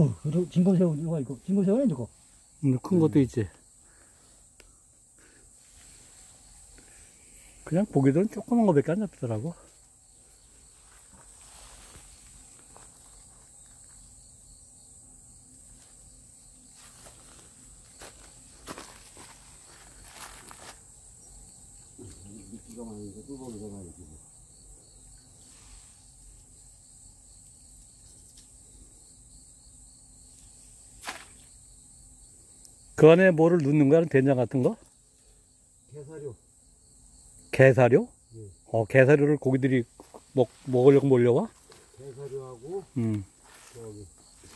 어, 진검새우 이거 이거 진검새우는 이거. 음, 큰 것도 있지. 그냥 보기들은 조그만 거밖에 안 잡히더라고. 미끼가 많으니까 뚜껑을 잡아야지. 그 안에 뭐를 넣는 거야? 된장 같은 거? 게사료. 게사료? 예. 어, 게사료를 고기들이 먹, 먹으려고 몰려와? 게사료하고 음, 저기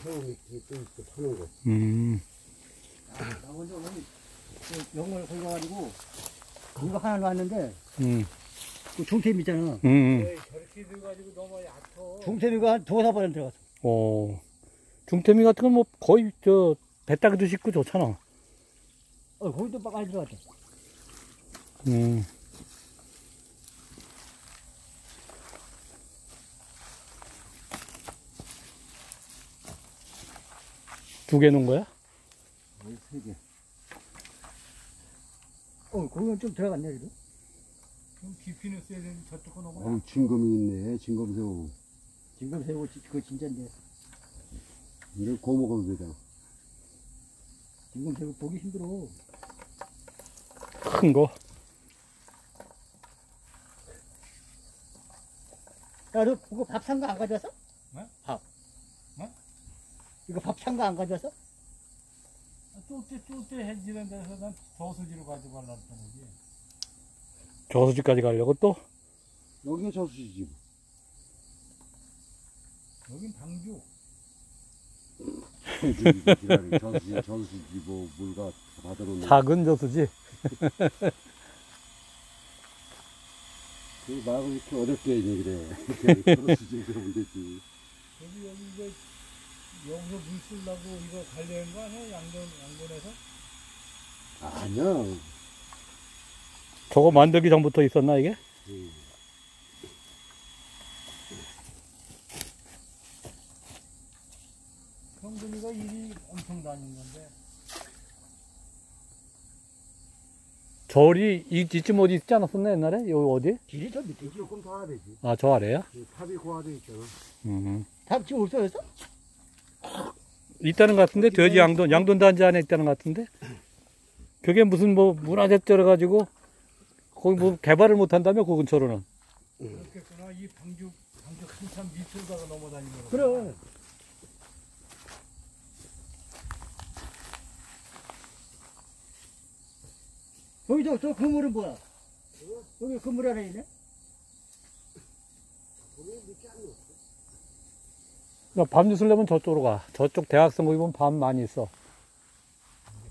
새우 미끼 또 파는 거. 음. 나 먼저 오늘 그 영어를 걸려가지고 이거 하나 놨는데 음, 그 중템 있잖아. 음, 음. 저렇게 돼가지고 너무 얕어. 중템이가 한 두어 번 들어갔어. 어, 중태미 같은 건 뭐 거의 저, 배따기도 씻고 좋잖아. 어, 거기도 막 많이 들어갔대. 음. 두 개 놓은 거야? 아니 세 개. 어, 거기는 좀 들어갔네, 그래도. 좀 깊이는 써야 되는데 저쪽 거 너무 어우 진검이 있네. 진검새우. 진검새우 지- 그거 진짜인데. 이걸 먹어도 되잖아. 진검새우 보기 힘들어. 큰 거. 야, 너 그거 밥 산 거 안 가져왔어? 네? 밥. 네? 이거 밥 산 거 안 가져왔어? 쫄때 쫄때 해지는 데서 난 저수지로 가지고 가려고 했던 거지. 저수지까지 가려고 또? 여기가 저수지지. 여긴 방주. 저수지 저수지 뭐 물가 받아놓는. 작은 저수지? 그 말을 이렇게 어렵게 얘기를 해. 저수지 그러면 되지. 여기 여기 이제 여기서 물 쓰려고 이거 관리한 거 아니야? 양돈 양돈에서? 아니야. 저거 만들기 전부터 있었나, 이게? 음. 형준이가 일이 엄청 다닌 건데. 절이 이, 이쯤 어디 있지 않았었나, 옛날에? 여기 어디? 길이 저 밑에. 조금 더 되지. 아, 저 아래야? 이 탑이 고화돼 있잖아. 음. 밥 지금 없어졌어? 있다는 것 같은데? 돼지 양돈, 양돈 단지 안에 있다는 것 같은데? 그게 무슨 뭐 문화재쩔어가지고 거기 뭐 개발을 못 한다며, 그 근처로는. 그렇겠구나. 이 방주 방주 한참 밑으로다가 넘어다니는 거. 그래. 여기 저, 저 그물은 뭐야? 여기 그물 하나 있네? 야, 밤 뉴슬려면 저쪽으로 가. 저쪽 대학생 거기 보면 밤 많이 있어.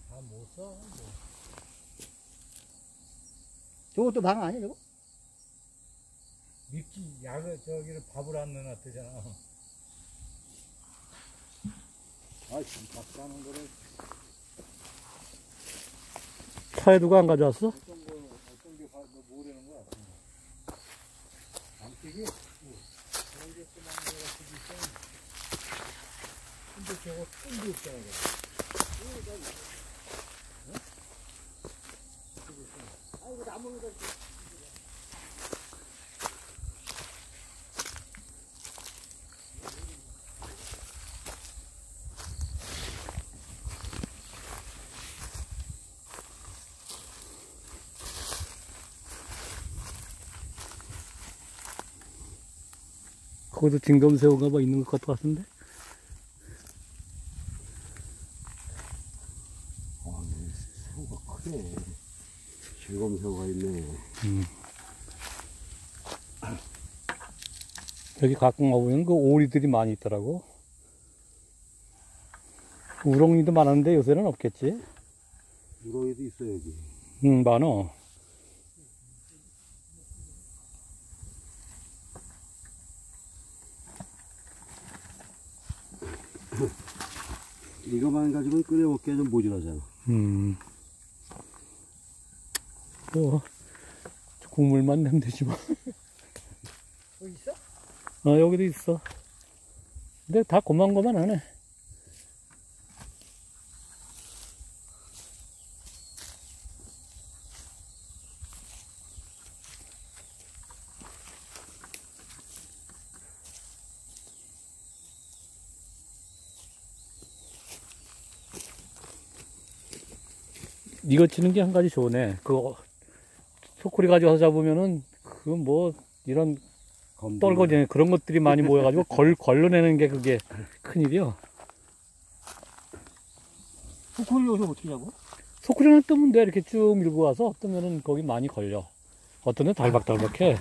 다못 써. 뭐. 저것도 방 아니야, 저거? 미끼 약을 저기를 밥을 안 넣어놨대잖아. 아, 지금 밥 싸는 거를 차에 누가 안 가져왔어? 어떤 게 밥, 너 뭐라는 거야? 안뛰기? 이게 쓰는 거가 쓰기 있어. 근데 저거 끈도 있잖아. 아이고, 나무는 거. 거기도 진검새우가 뭐 있는 것 같은데? 아, 네. 새우가 크네. 진검새우가 있네. 여기 가끔 가보면 그 오리들이 많이 있더라고. 우렁이도 많았는데 요새는 없겠지? 우렁이도 있어 여기. 응, 많어. 이거만 가지고는 끓여 먹기가 좀 모자라잖아. 음. 뭐, 국물만 내면 되지 뭐. 여기 있어? 어, 여기도 있어. 근데 다 고만고만 하네. 이거 치는 게 한 가지 좋네. 그 어, 소쿠리 가져와서 잡으면은 그 뭐 이런 검 떨거지 그런 것들이 많이 모여가지고 걸 걸러내는 게 그게 큰 일이요. 후쿠리 여기서 어떻게 잡아? 소쿠리는 뜨면 돼 이렇게 쭉 밀고 와서 뜨면은 거기 많이 걸려. 어떤 데 달박달박해.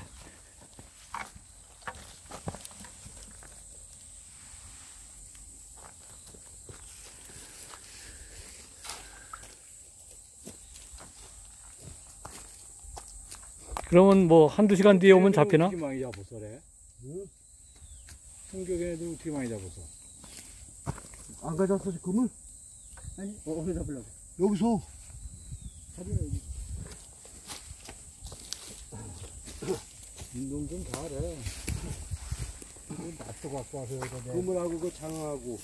그러면 뭐 한두 시간 뒤에 오면 잡히나? 어떻게 많이 잡았어, 그래? 응? 성격의 애들 어떻게 많이 잡았어? 안 가져왔어 지금은? 아니, 어, 어디서 잡으려고? 여기서 잡으려, 여기. 운동 좀 잘해. 낫도 갖고 와서 내 그물하고 그 장하고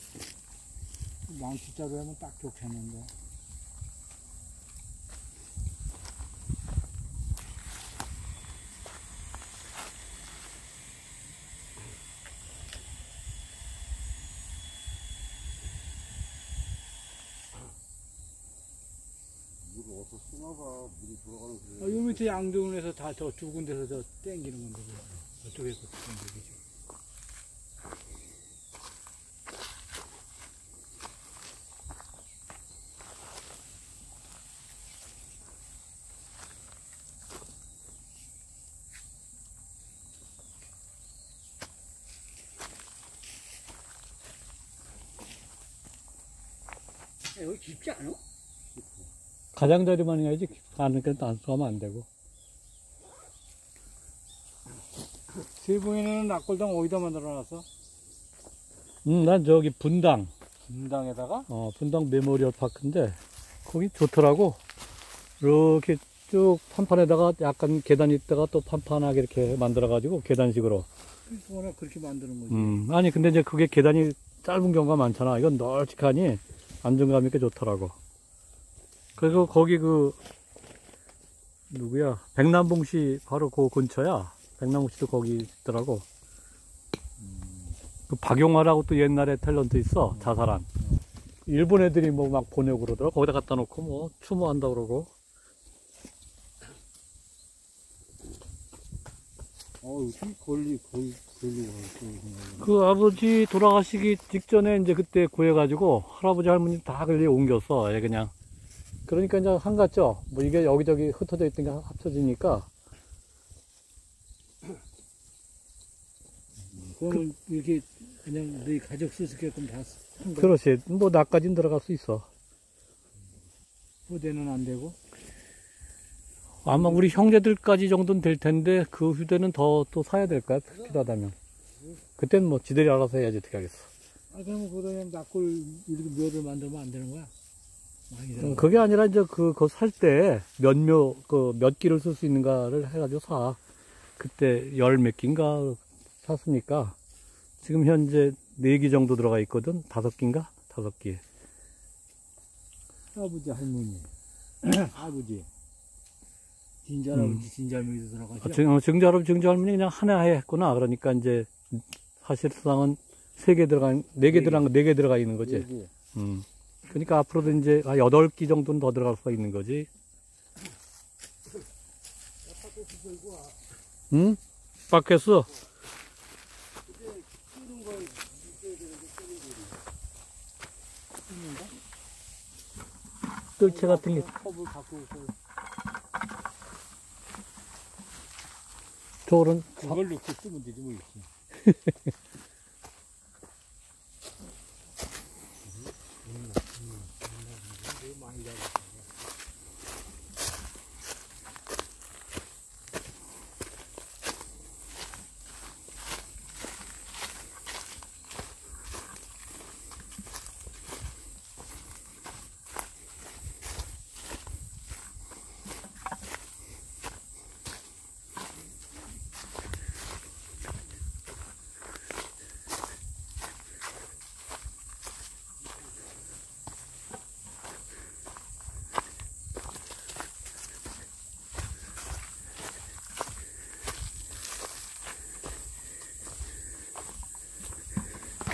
망치자로 하면 딱 좋겠는데. 물 어디서 쓰나 봐 물이 돌아가는 아, 소리 요 밑에 양동에서 다 저 두 군데서 저 땡기는 건데, 그거. 저쪽에서 땡기지. 야, 여기 깊지 않아? 가장자리만 해야지 가니까 안수하면 안 되고. 세봉이는 납골당 어디다 만들어 놨어? 음, 난 저기 분당, 분당에다가? 어, 분당 메모리얼 파크인데, 거기 좋더라고. 이렇게 쭉 판판에다가 약간 계단 있다가 또 판판하게 이렇게 만들어 가지고 계단식으로. 워낙 그렇게 만드는 거지. 음, 아니, 근데 이제 그게 계단이 짧은 경우가 많잖아. 이건 널찍하니 안정감 있게 좋더라고. 그래서 거기 그, 누구야? 백남봉 씨 바로 그 근처야. 백남봉 씨도 거기 있더라고. 그 박용화라고 또 옛날에 탤런트 있어. 자살한. 일본 애들이 뭐 막 보내고 그러더라. 거기다 갖다 놓고 뭐 추모한다 그러고. 이 걸리 가고 그 아버지 돌아가시기 직전에 이제 그때 구해가지고 할아버지 할머니 다 그리 옮겼어. 아예 그냥. 그러니까 이제 한갔죠. 뭐 이게 여기저기 흩어져 있던 게 합쳐지니까. 그거는 이렇게 그냥 너희 가족 쓸수 있게끔 다 거. 그렇지. 뭐 나까지는 들어갈 수 있어. 후대는 안 되고. 아마 우리 형제들까지 정도는 될 텐데 그 휴대는 더 또 사야 될까? 필요하다면. 그땐 뭐 지들이 알아서 해야지 어떻게 하겠어. 아, 그러면 그러면 낙골 이렇게 묘를 만들면 안 되는 거야? 음. 그게 아니라 이제 그, 그거 살 때 몇 묘, 그몇 기를 쓸 수 있는가를 해가지고 사. 그때 열몇 기인가 샀으니까 지금 현재 네기 정도 들어가 있거든. 다섯 기인가? 다섯 기. 아버지, 할머니. 아버지. 진짜 할아버지, 진짜 할머니도 들어가죠? 아, 증, 어, 증자로 증자 할머니 그냥 하나 해 했구나. 그러니까 이제 사실상은 세 개 들어가, 네개 들어간, 네 개 들어가 있는 거지. 그리고 음. 그러니까 앞으로도 이제 한 여덟 기 정도는 더 들어갈 수가 있는 거지. 응? 바뀌었어. 뜰채 같은 게. 저거는 그걸 넣고 쓰면 되지 뭐 있어.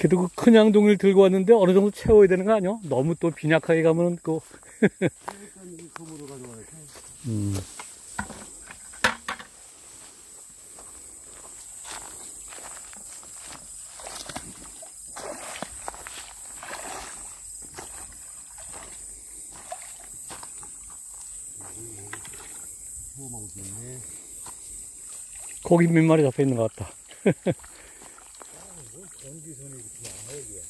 그래도 그큰 양동이를 들고 왔는데 어느 정도 채워야 되는 거 아니야? 너무 또 빈약하게 가면은 그물을 음. 고기 몇 마리 잡혀 있는 것 같다. 전기선이 이렇게 안 여기에.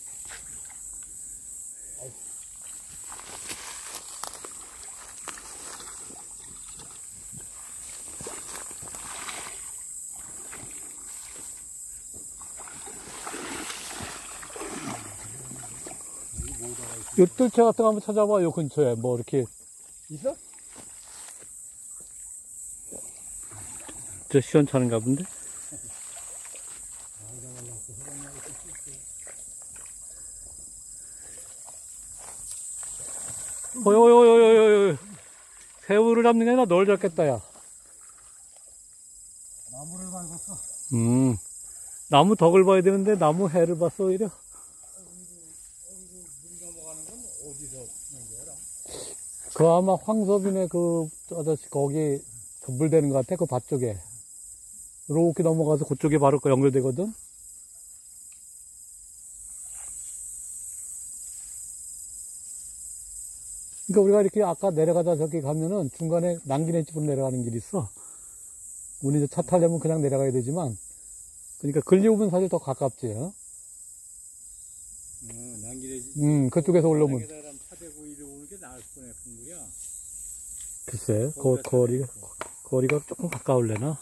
요 뜰채 같은 거 한번 찾아봐, 요 근처에. 뭐, 이렇게. 있어? 저 시원찮은가 본데? 어여여여여여 새우를 잡는 게 아니라 널 잡겠다, 야. 나무를 밟았어. 음. 나무 덕을 봐야 되는데 나무 해를 봤어, 오히려. 그 아마 황섭이네 그 아저씨 거기 전불되는 것 같아, 그 밭 쪽에. 이렇게 넘어가서 그쪽에 바로 그 연결되거든? 그러니까 우리가 이렇게 아까 내려가다 저기 가면은 중간에 난기네 집으로 내려가는 길이 있어. 우리 이제 차 타려면 그냥 내려가야 되지만, 그러니까 걸리오면 사실 더 가깝지. 어? 어, 난길에 음, 그쪽에서 올라오면. 땅에다 차 대고 이리 오는 게 나을 뻔해 큰물이야. 글쎄, 거, 거리가, 거리가 조금 가까울래나?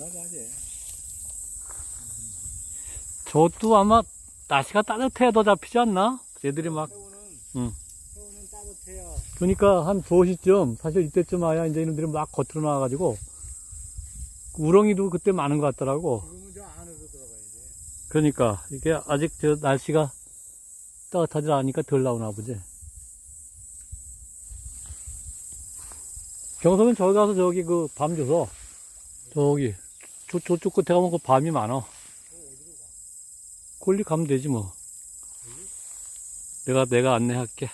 나가지. 저것도 아마 날씨가 따뜻해야 더 잡히지 않나? 얘들이 막, 응. 그러니까 한 2시쯤, 사실 이때쯤 와야 이제 이놈들이 막 겉으로 나와가지고, 우렁이도 그때 많은 것 같더라고. 그러니까, 이게 아직 저 날씨가 따뜻하지 않으니까 덜 나오나 보지. 경서는 저기 가서 저기 그 밤 줘서, 저기, 저, 저쪽 끝에 가면 그 밤이 많아. 꼴리 가면 되지 뭐. 내가, 내가 안내할게.